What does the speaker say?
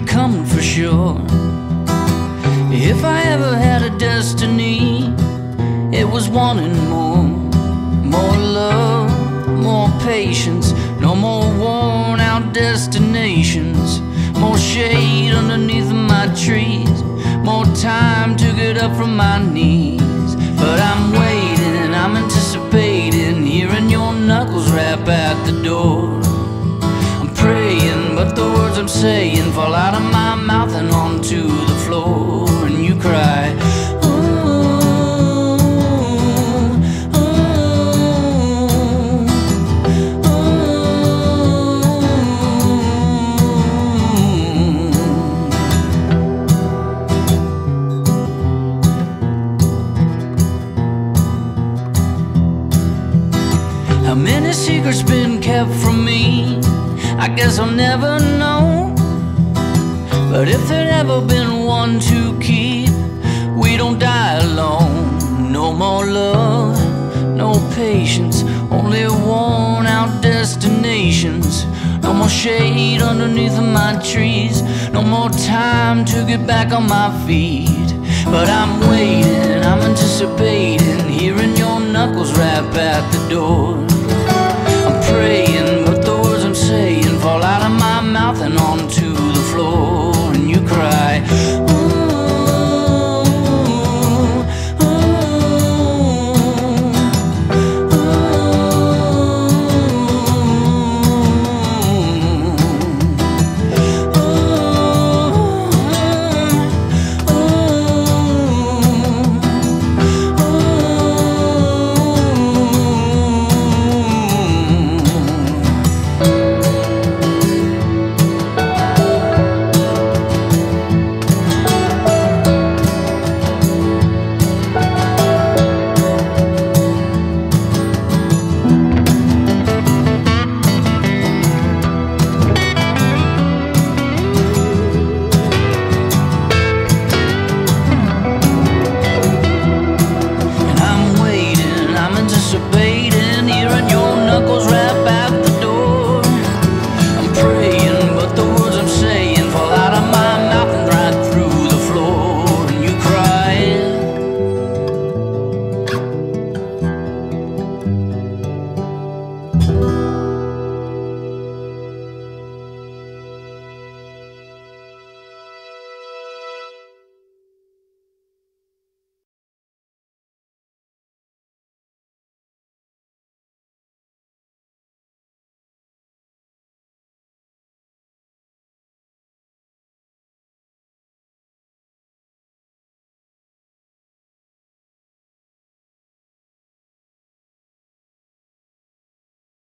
you coming for sure. If I ever had a destiny, it was wanting more. More love, more patience, no more worn out destinations. More shade underneath my trees, more time to get up from my knees. But I'm waiting and I'm anticipating, hearing your knuckles rap at the door. I'm saying fall out of my mouth and onto the floor, and you cry. How many secrets been kept from me? I guess I'll never know. But if there'd ever been one to keep, we don't die alone. No more love, no patience, only worn out destinations. No more shade underneath my trees, no more time to get back on my feet. But I'm waiting, I'm anticipating, hearing your knuckles rap at the door. And onto the floor. faded.